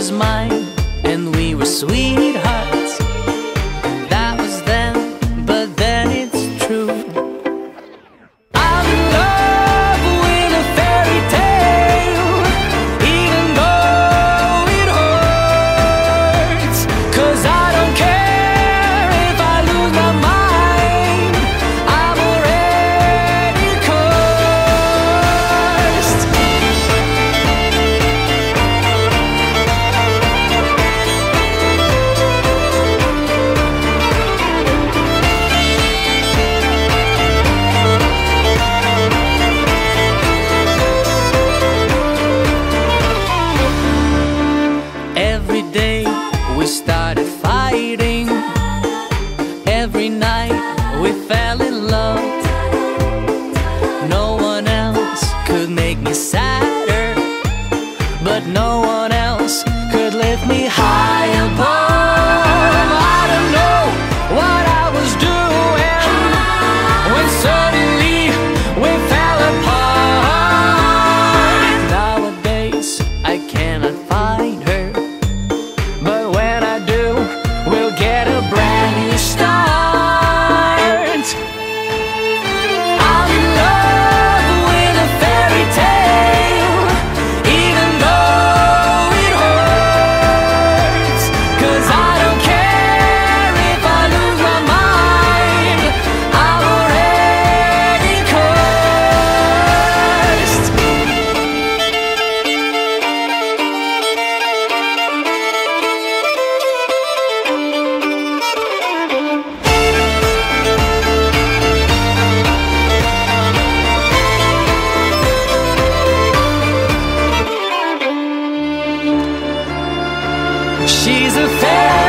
was mine, and we were sweethearts. started fighting. Every night we fell in love. No one else could make me sadder But no She's a fairy.